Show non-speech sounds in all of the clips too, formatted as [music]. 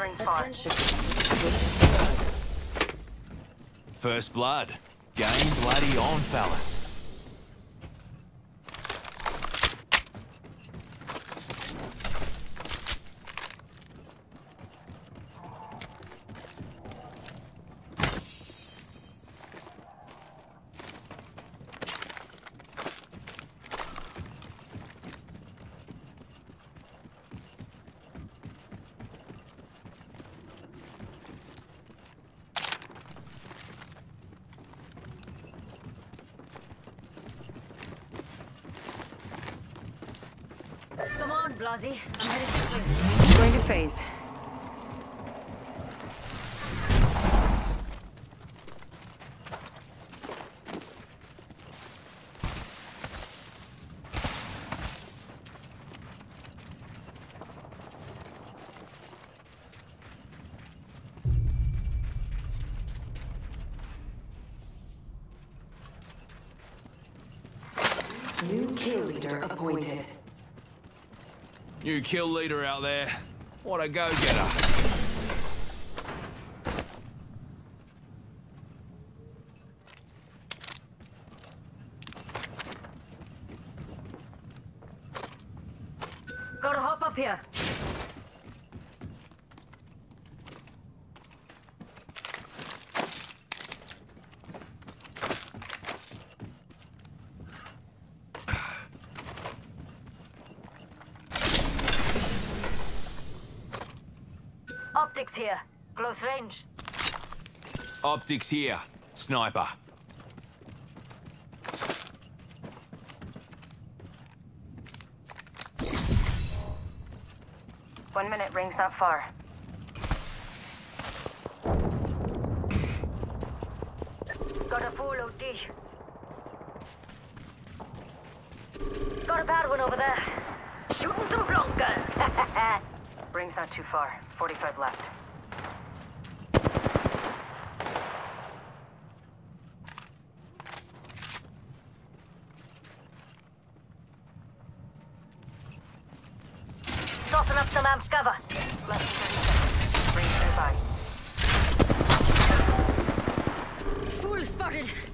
rings far. Attention. First blood. Game bloody on, fellas. Blasey. I'm headed this way. Going to phase. New kill leader appointed. New kill leader out there. What a go-getter. Gotta hop up here. Optics here. Close range. Optics here. Sniper. One minute, ring's not far. Got a full OT. Got a bad one over there. Shooting some blonkers. [laughs] ring's not too far. 45 left. Tossing up some amped cover. Less than 30 seconds. Ring's nearby. Fool spotted.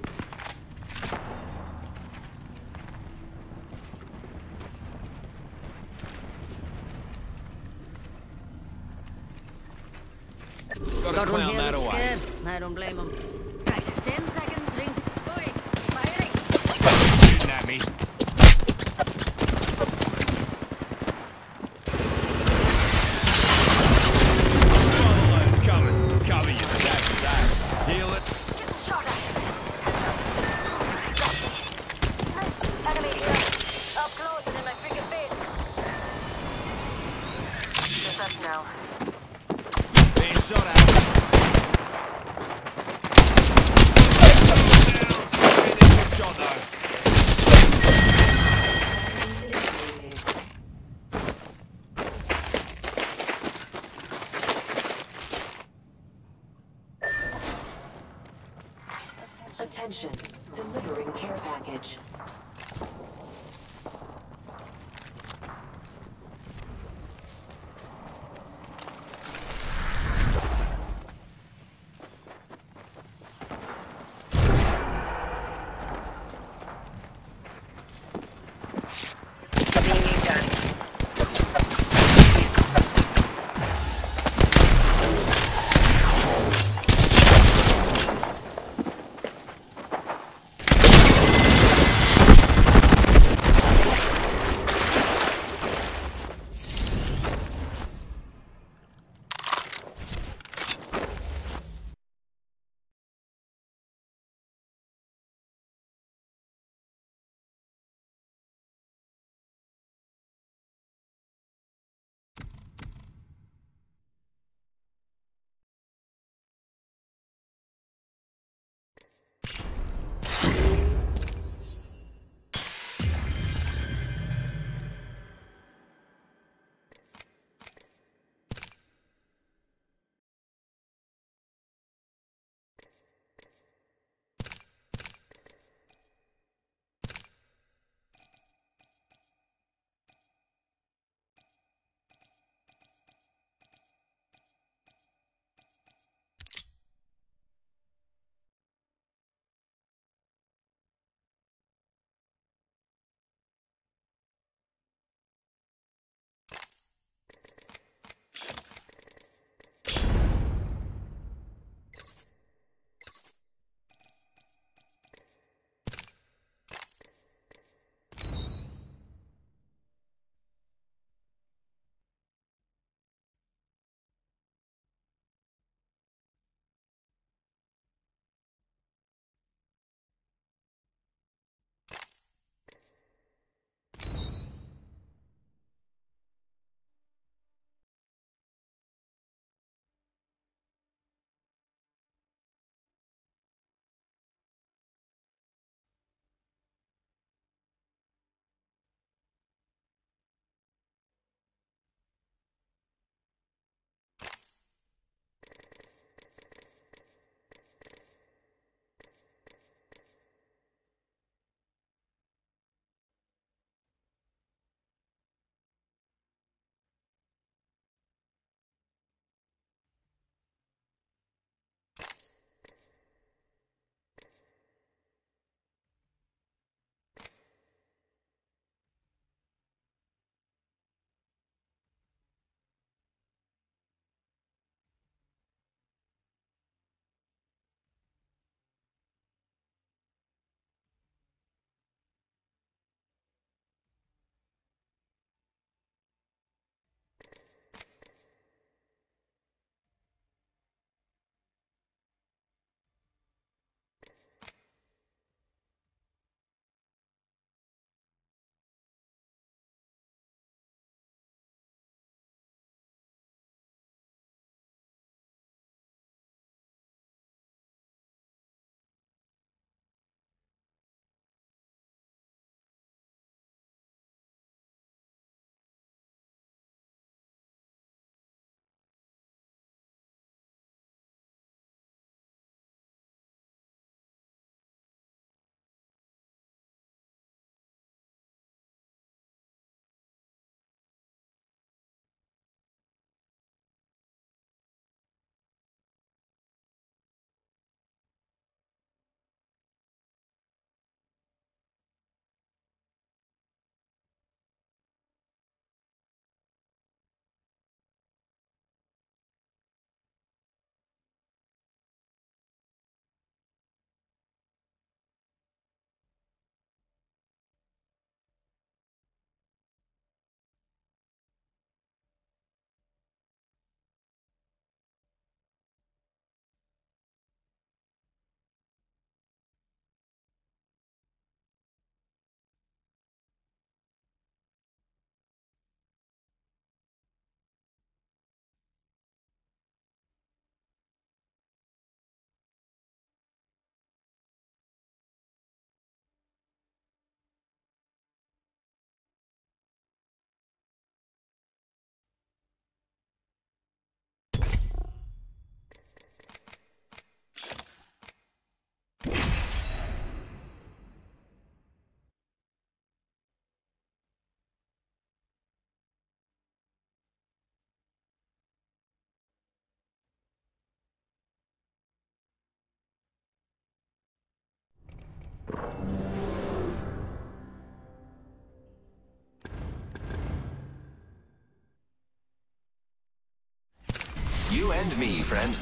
And me, friend.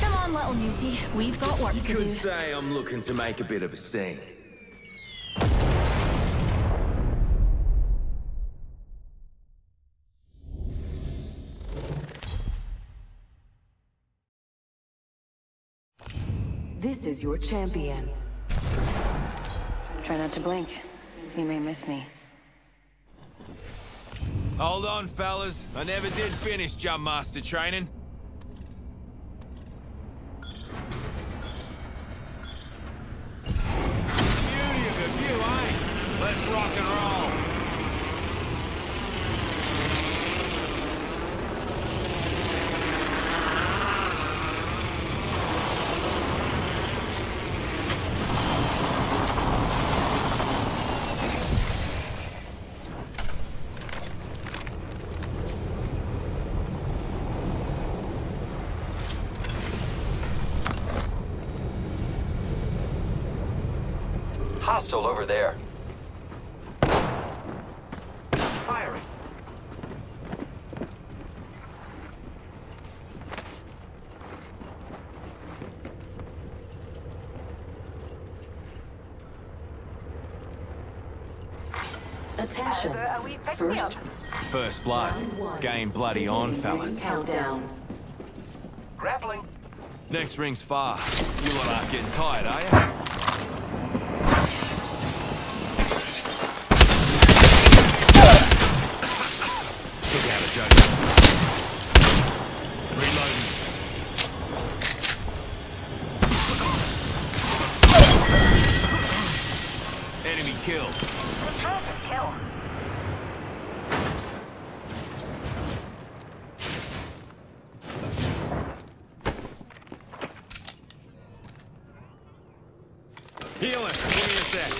Come on, little mutie. We've got work to do. You Could say I'm looking to make a bit of a scene. This is your champion. Try not to blink. You may miss me. Hold on, fellas. I never did finish Jump Master training. Beauty of a view, eh? Let's rock and roll. Hostile over there. Firing. Attention. Uh, a wee pick-me-up. First First blood. Game bloody on, Beginning ring fellas. Countdown. Grappling. Next ring's far. You lot aren't getting tired, are you? Healing. Give me a sec.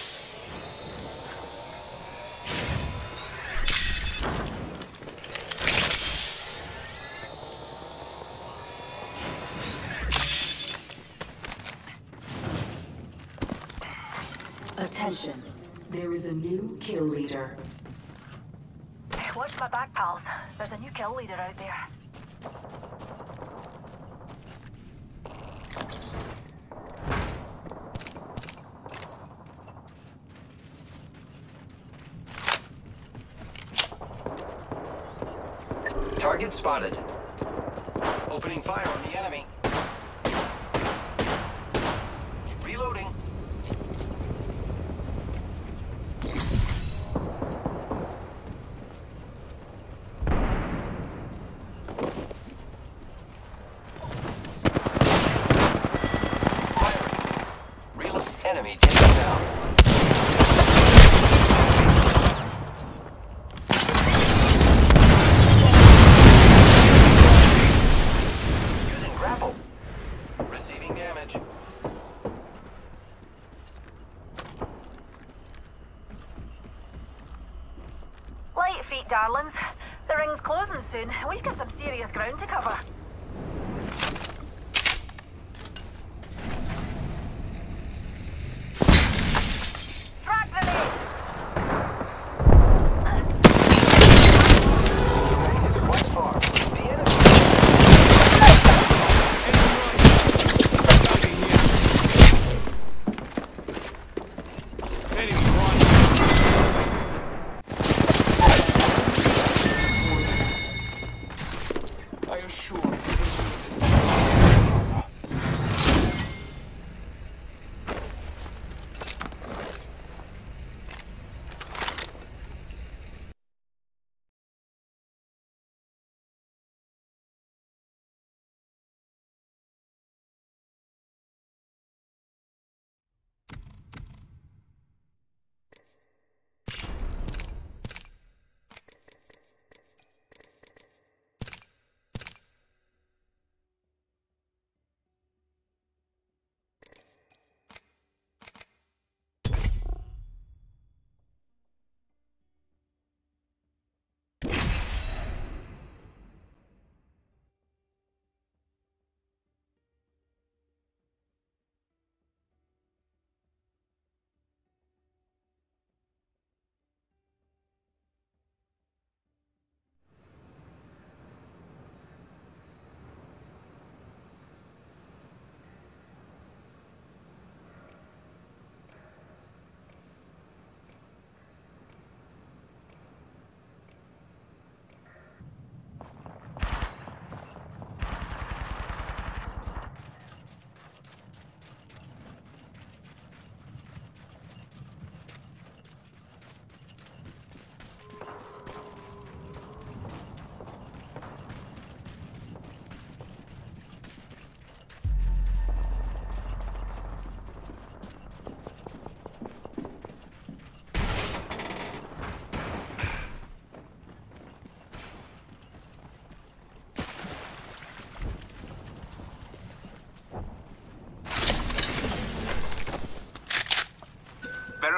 Attention. There is a new kill leader. Watch my back, pals. There's a new kill leader out there. Target spotted.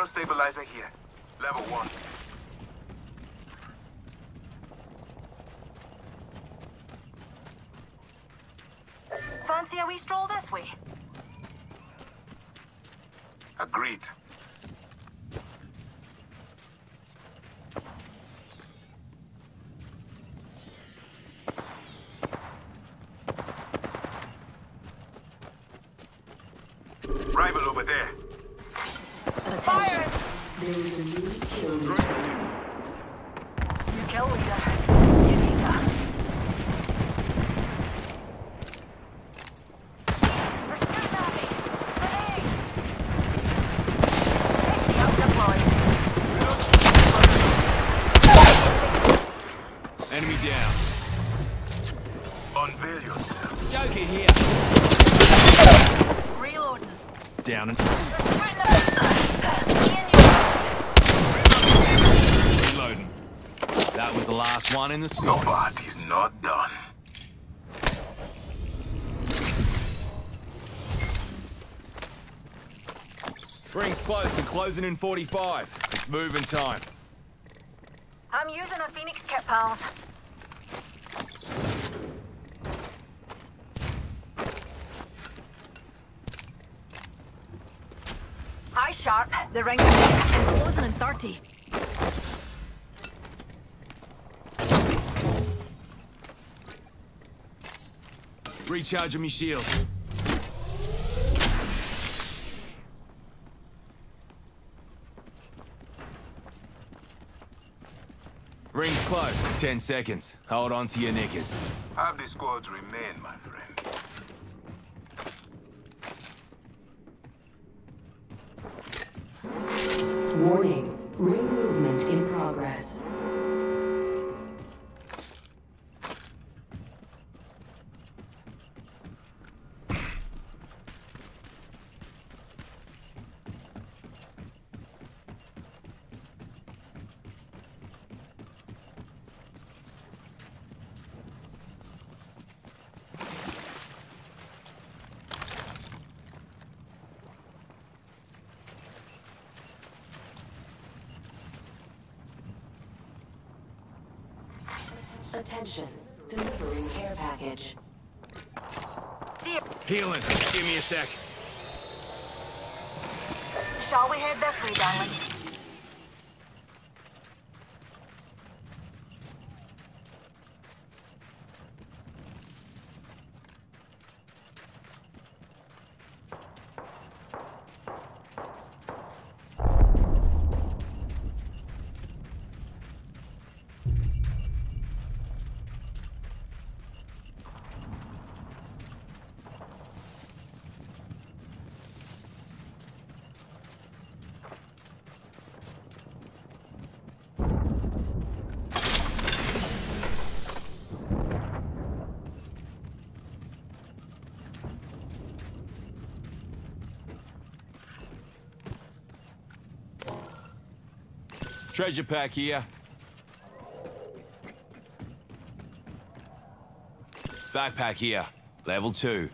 Stabilizer here. Level 1. One in the squad. Nobody's not done. Rings close and closing in 45. It's moving time. I'm using a Phoenix kit, pals. Hi, Sharp. The ring and closing in 30. Recharging me shield. Rings close. Ten seconds. Hold on to your knickers. Have the squads remain, my friend. Warning. Ring movement in progress. Attention. Delivering care package. Dear, Healing. Give me a sec. shall we head this way, darling? Treasure pack here. Backpack here. Level 2.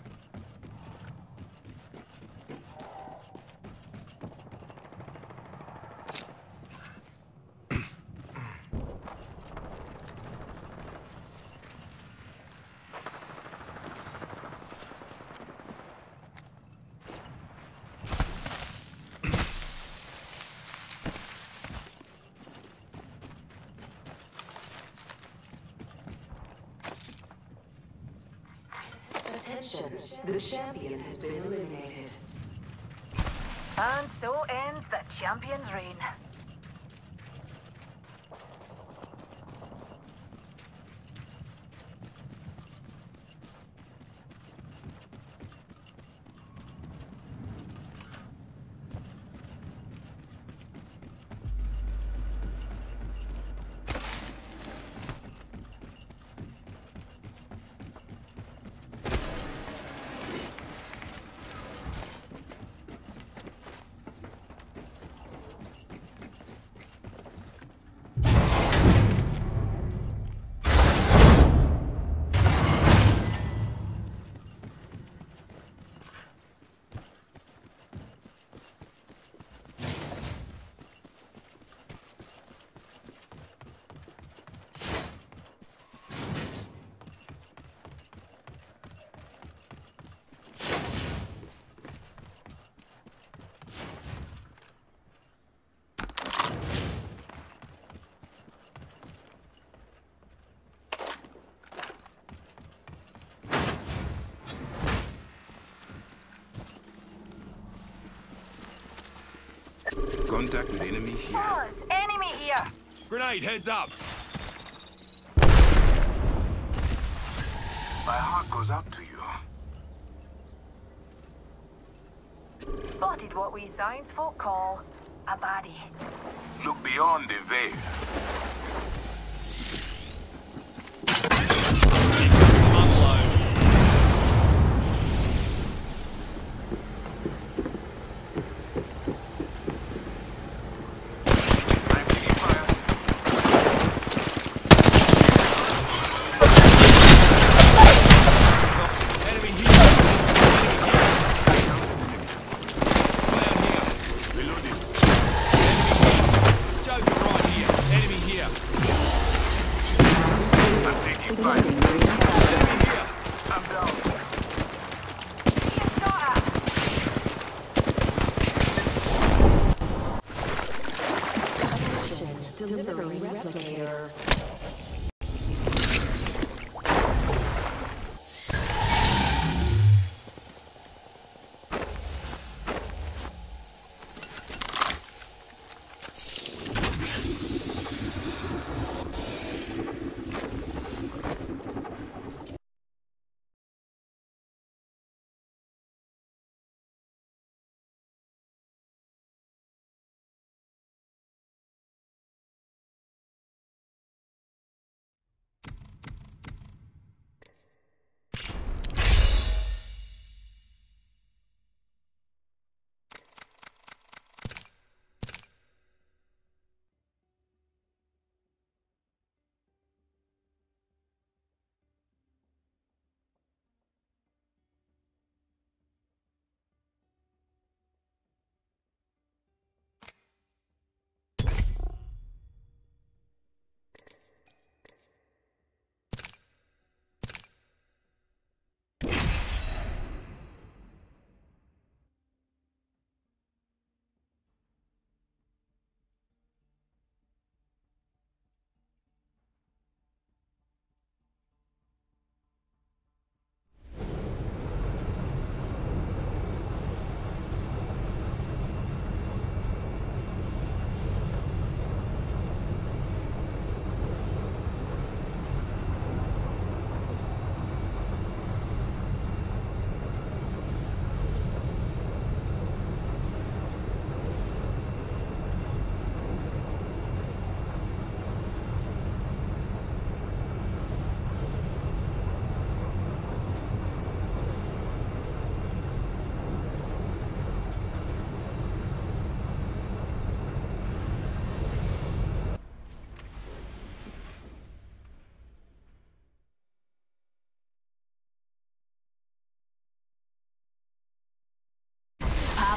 Contact with enemy here. Fellas, enemy here! Grenade, heads up. My heart goes out to you. Spotted what we science folk call a body. Look beyond the veil.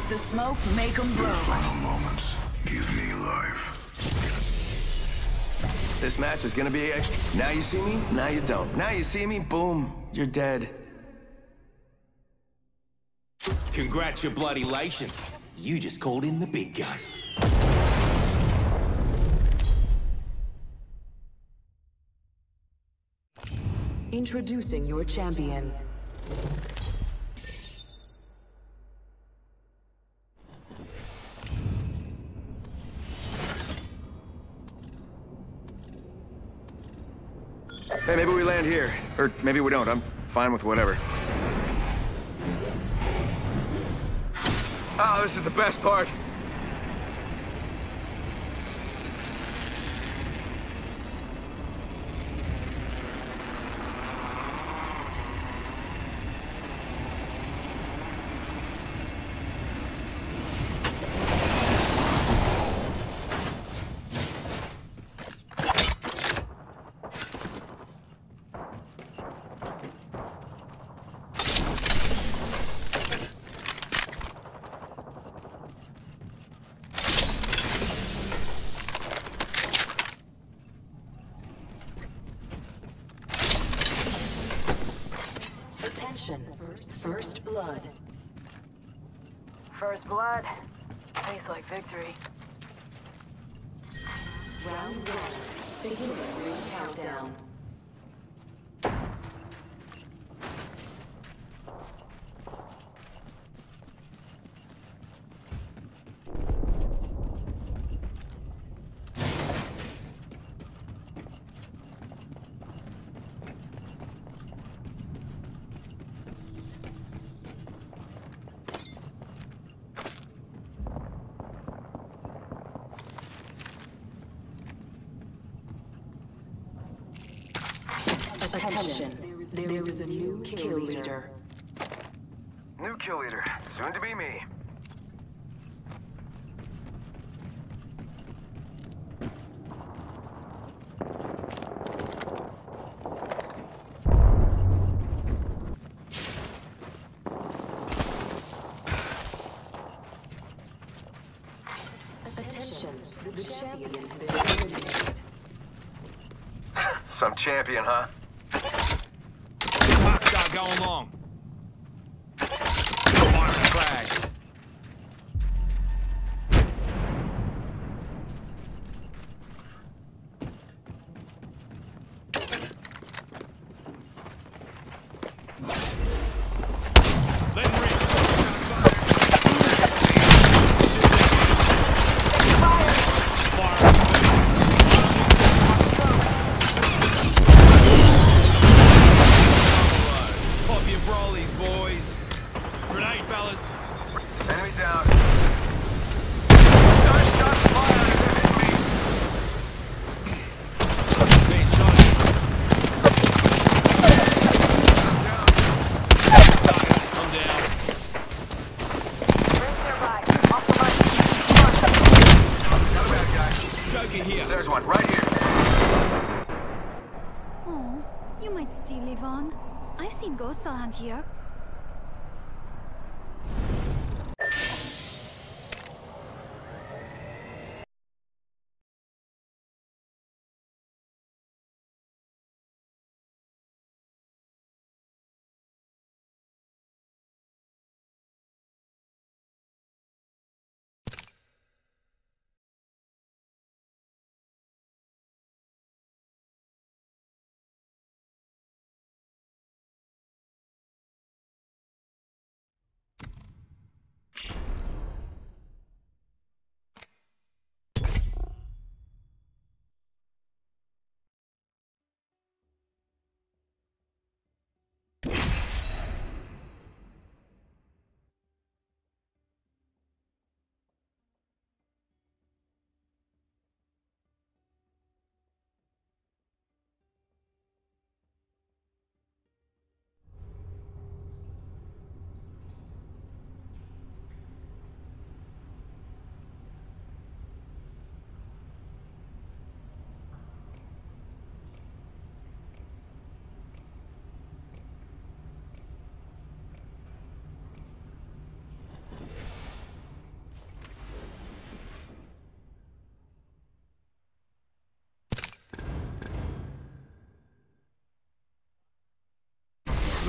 Pop the smoke, make 'em blow. Final moments. Give me life. This match is gonna be extra. Now you see me, now you don't. Now you see me, boom, you're dead. Congratulations. You just called in the big guns. Introducing your champion. Land here. Or maybe we don't. I'm fine with whatever. Oh, this is the best part. Tastes Attention, there is a new kill leader. New kill leader. Soon to be me. Attention, the champion has been eliminated. Some champion, huh? Around here.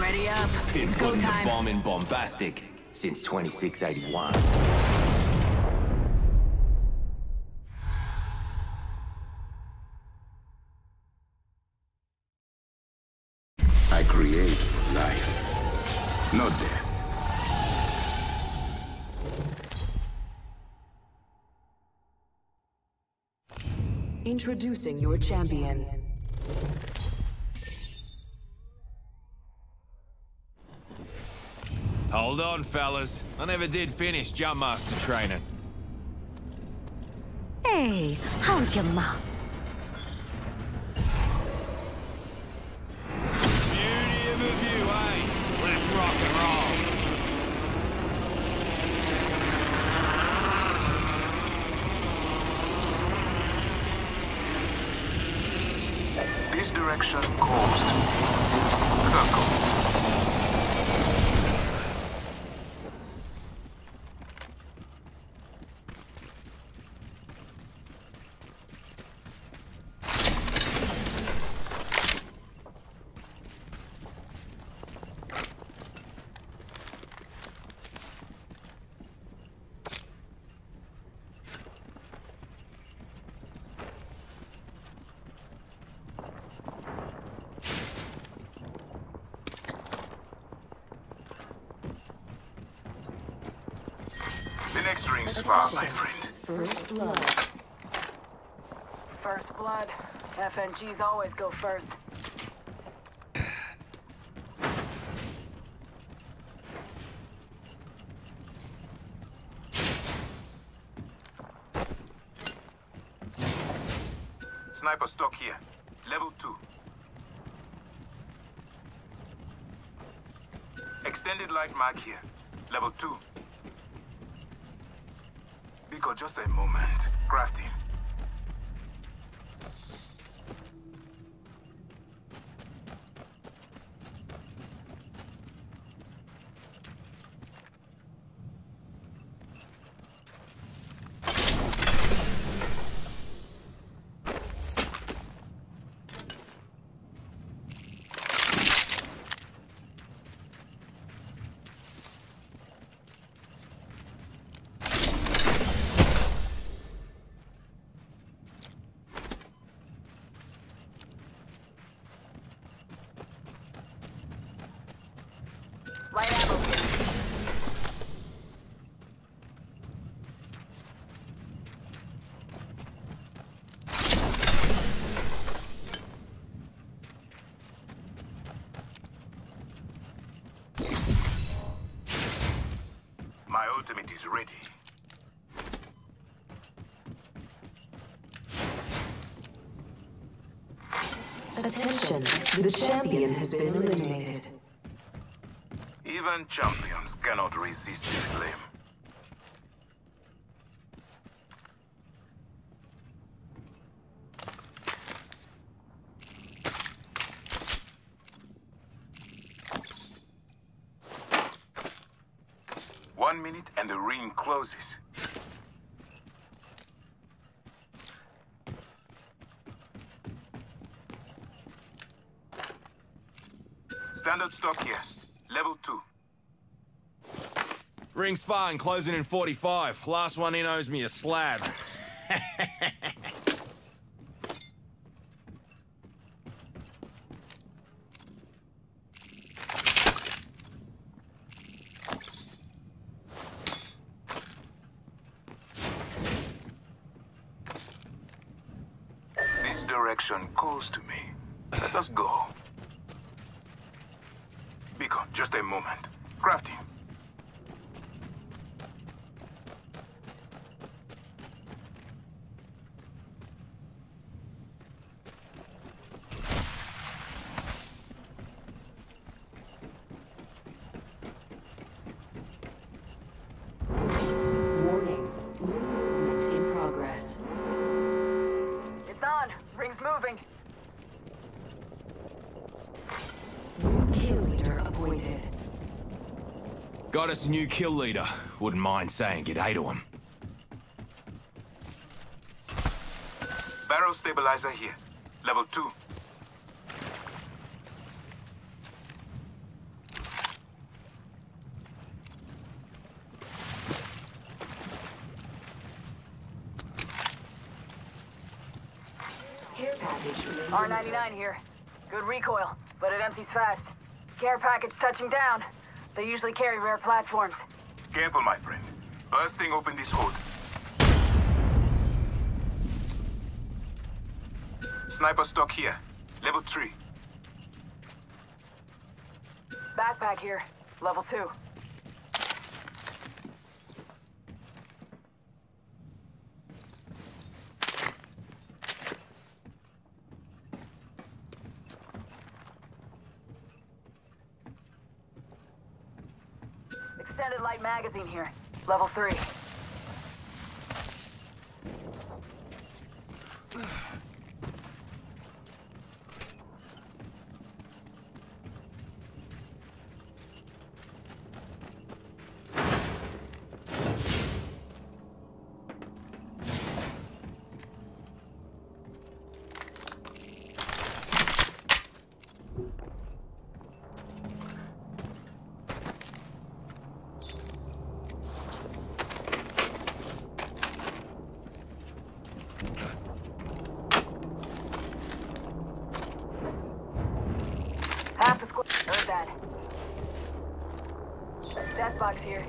Ready up. Been It's go putting the time. bomb in bombastic since 2681. I create life, not death. Introducing your champion. Hold on, fellas. I never did finish jump master training. Hey, how's your mom? Beauty of a view, eh? Let's rock and roll. This direction closed. Let us go. FNGs always go first. Sniper stock here. Level 2. Extended light mag here. Level 2. Biko, just a moment. Crafty. Ultimate is ready. Attention, the champion has been eliminated. Even champions cannot resist the flame. One minute and the closes. Standard stock here. Level 2. Ring's fine, closing in 45. Last one in owes me a slab. This direction calls to me. Let us go. Just a moment. Crafting. Got us a new kill leader. Wouldn't mind saying g'day to him. Barrel stabilizer here. Level 2. Care package being R99 here. Good recoil, but it empties fast. Care package touching down. They usually carry rare platforms. Careful, my friend. Bursting open this hood. Sniper stock here. Level 3. Backpack here. Level 2. Extended light magazine here. Level 3. Half the squad. Heard that. Death box here.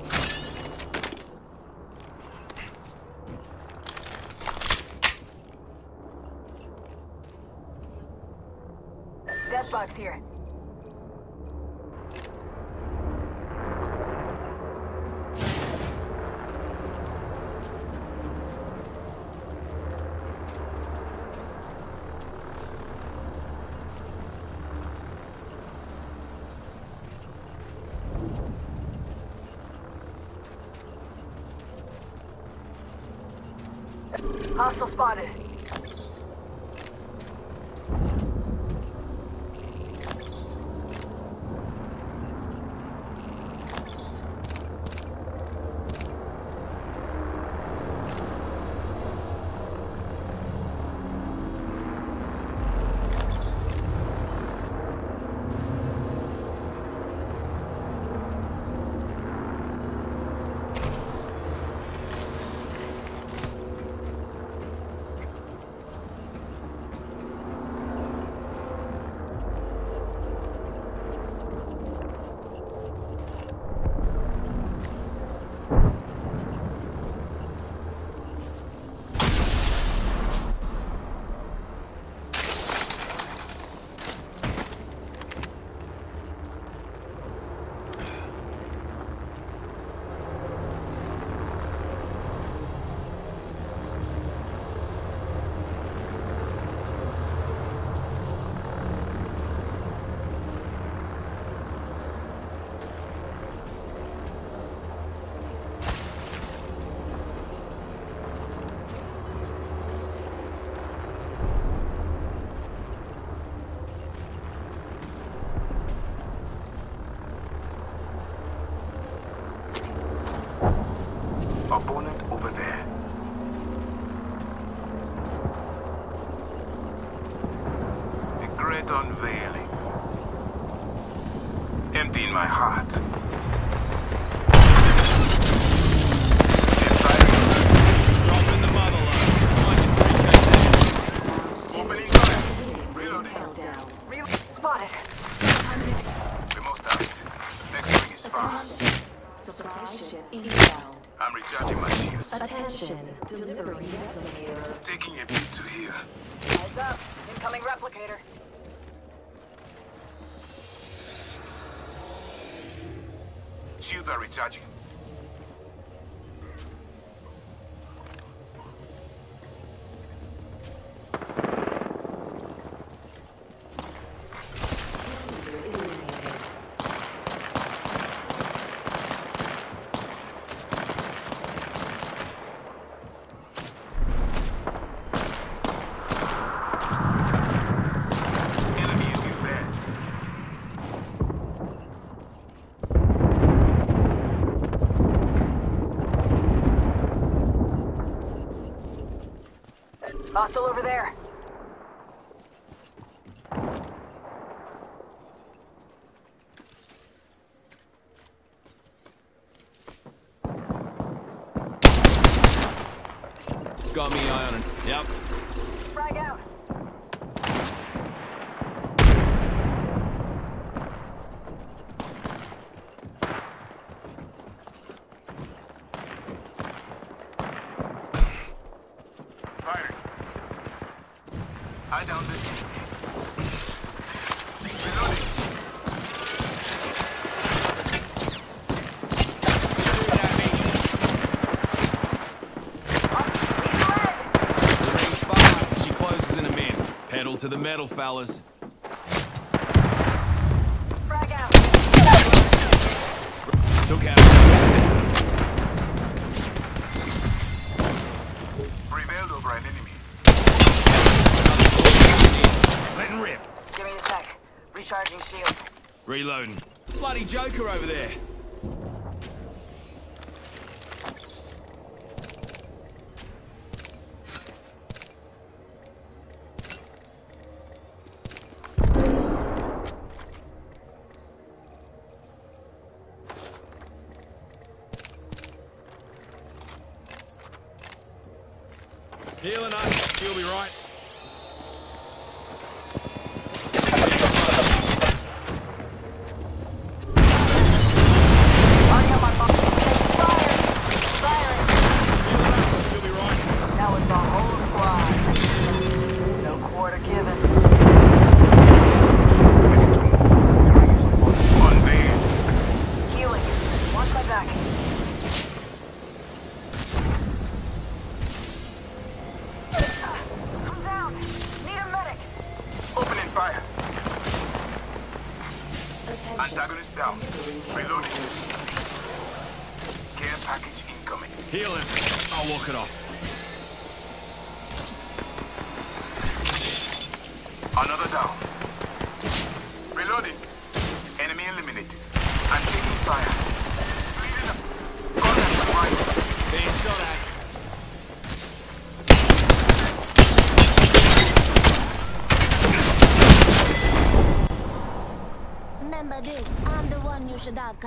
Death box here. Recharging my shields. Attention, delivering replicator. Taking a beat to here. Eyes up, incoming replicator. Shields are recharging. Hostile over there. the metal, fellas. Frag out. Took out. Prevailed over an enemy. Letting rip. Give me a sec. Recharging shield. Reloading. Bloody Joker over there.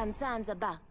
You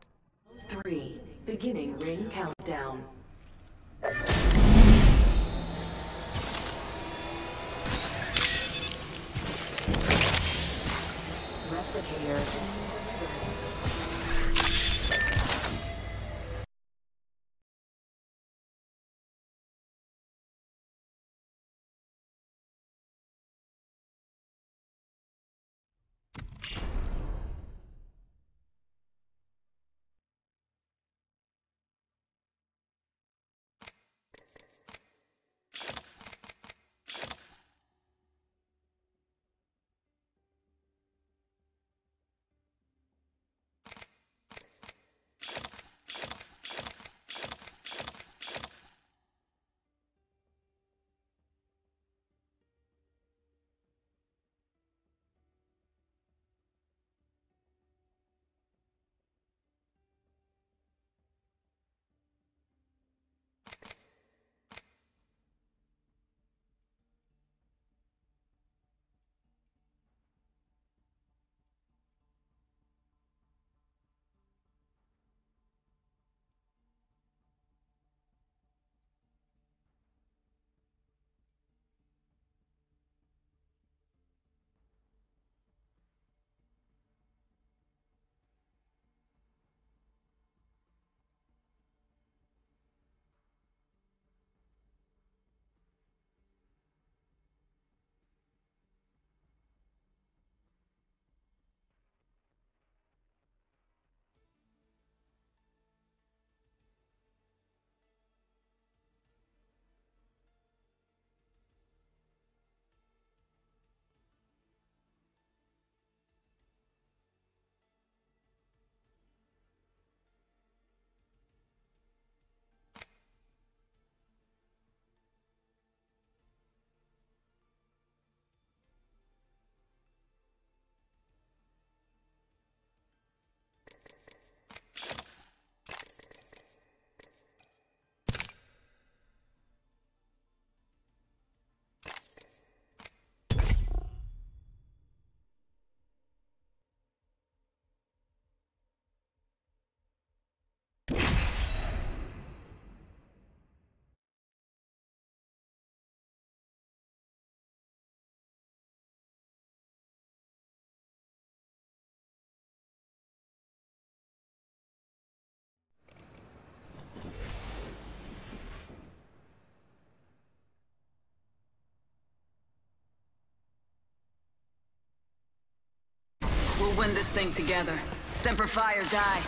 win this thing together. Semper Fi or die.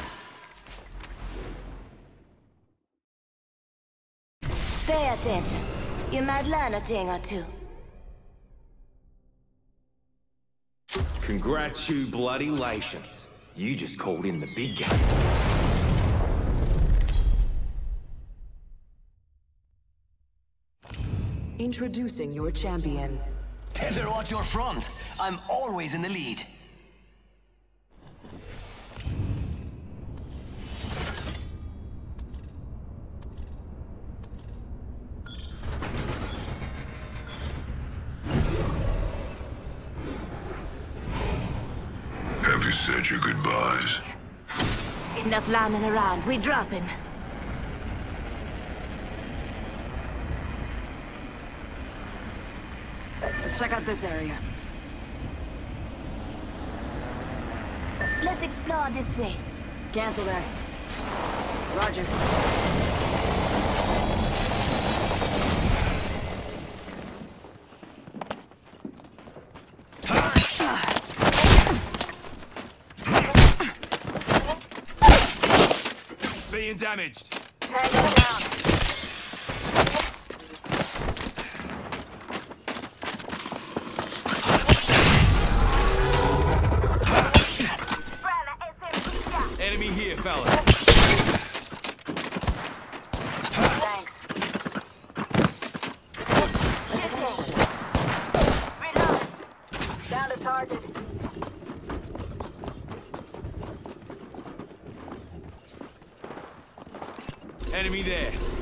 Pay attention. You might learn a thing or two. Congratu bloody lations. You just called in the big game. Introducing your champion. Tether watch your front. I'm always in the lead. Lambing around. We dropping. Let's check out this area. Let's explore this way. Cancel that. Roger. Damaged. Tango down. Enemy here, fella. Thanks. Shooting. Reload. Enemy there.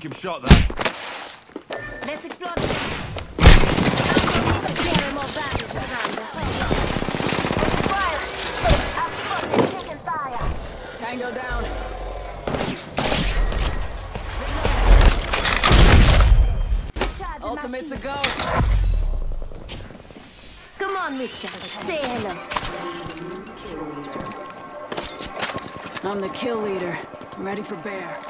Fair income shot that. Let's explore. Carry more bandages around the Fire! I'm spotted. Taking fire. Tango down. Charging Ultimate's a go. Come on, Richard. Say hello. I'm the kill leader. I'm ready for bear.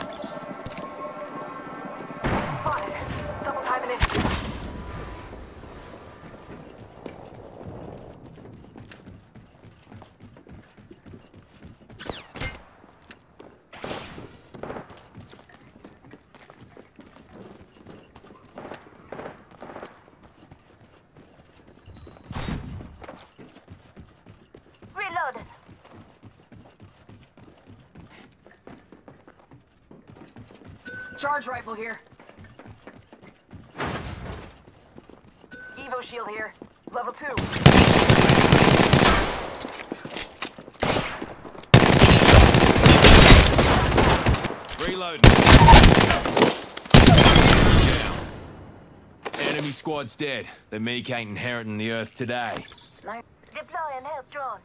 Charge rifle here. Evo shield here. Level two. Reloading. Down. Enemy squad's dead. The meek ain't inheriting the earth today. Deploying help drone.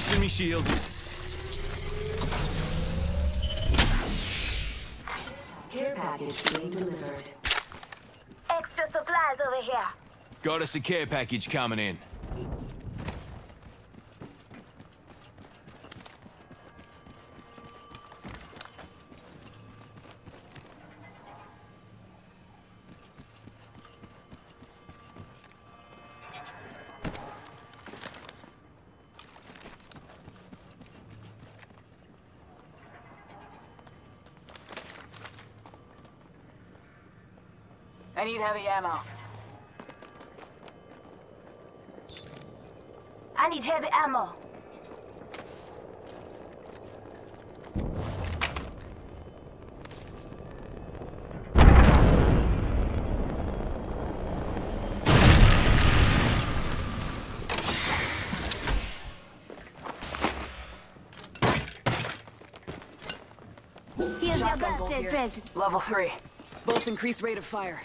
Juicing me shield. Care package being delivered. Extra supplies over here. Got us a care package coming in. I need heavy ammo. I need heavy ammo. Here's your birthday present. Level three. Bolts increase rate of fire.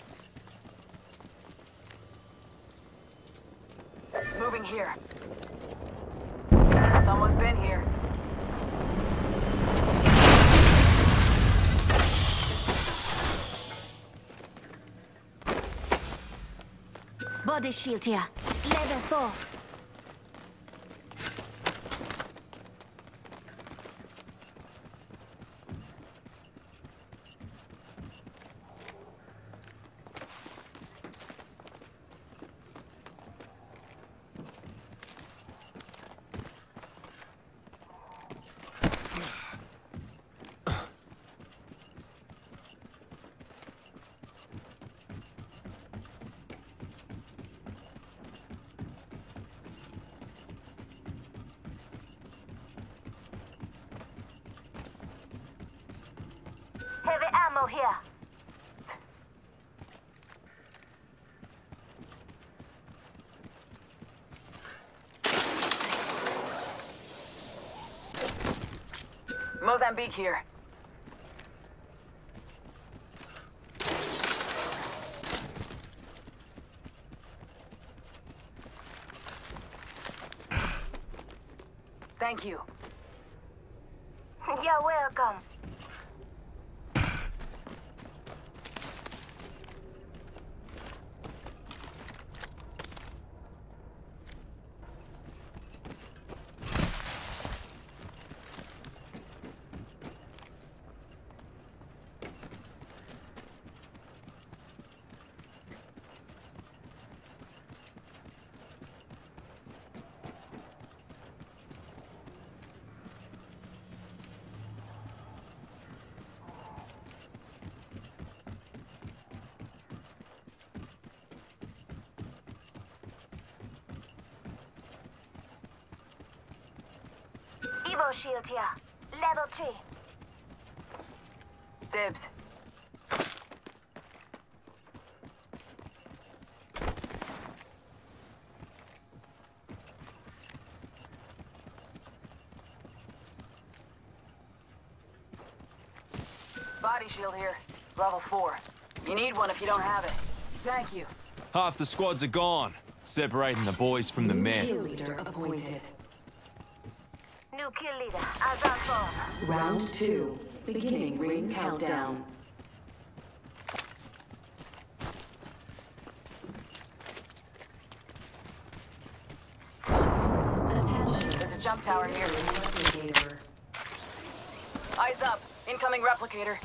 Goddess shield here. Level 4. Mozambique here. Thank you. You're welcome. Evo shield here. Level 3. Dibs. Body shield here. Level 4. You need one if you don't have it. Thank you. Half the squads are gone, separating the boys from the men. kill leader appointed. New kill leader. Azar form. Round two. Beginning ring countdown. There's a jump tower here. Replicator. Eyes up. Incoming replicator.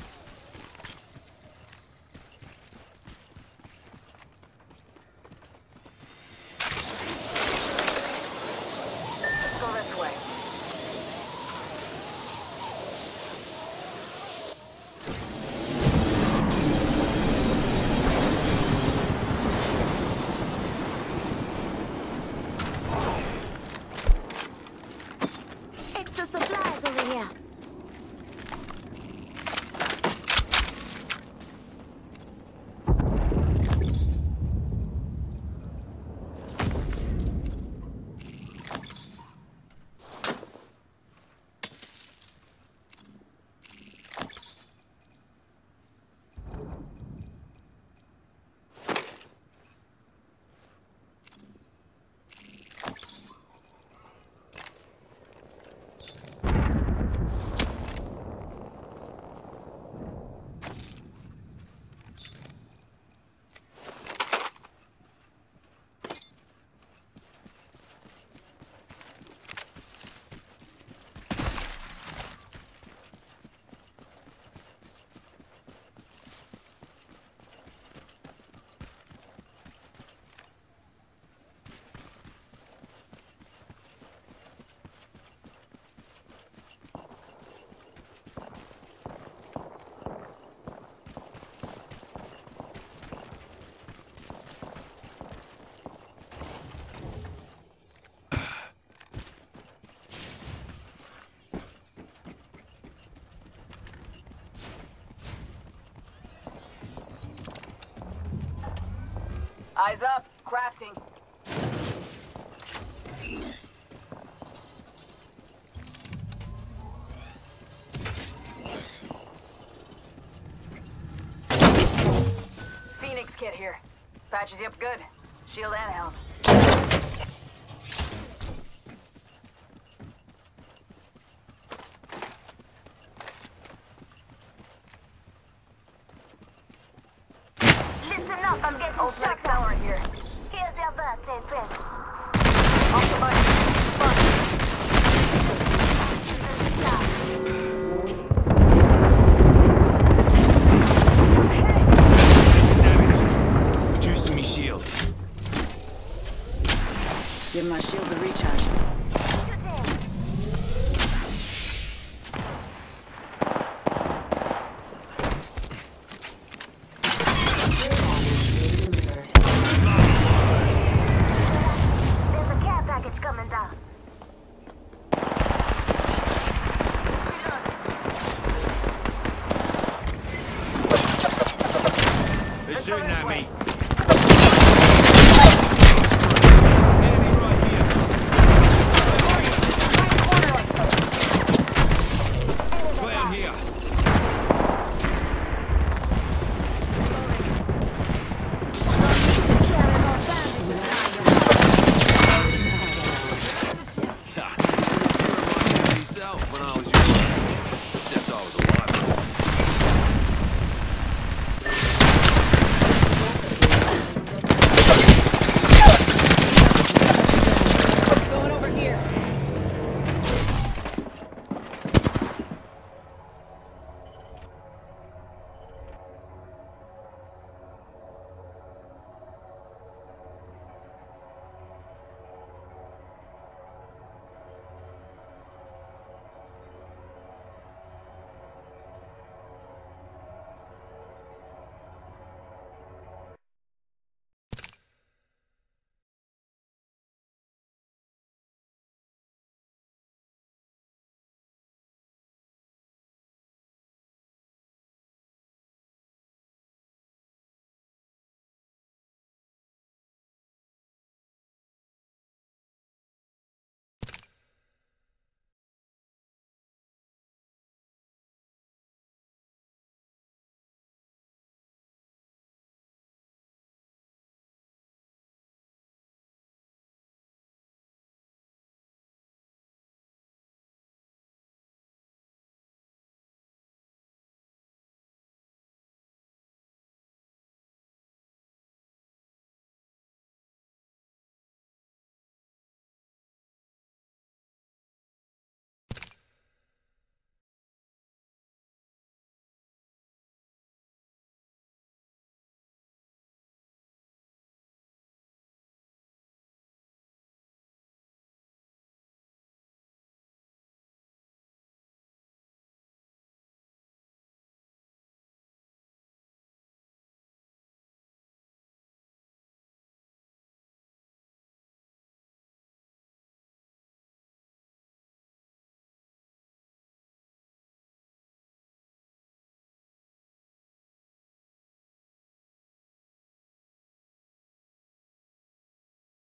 Eyes up. Crafting. Phoenix kit here. Patches you up good. Shield and helm. Listen up, I'm getting Ultimate shot at. accelerant here. Here's your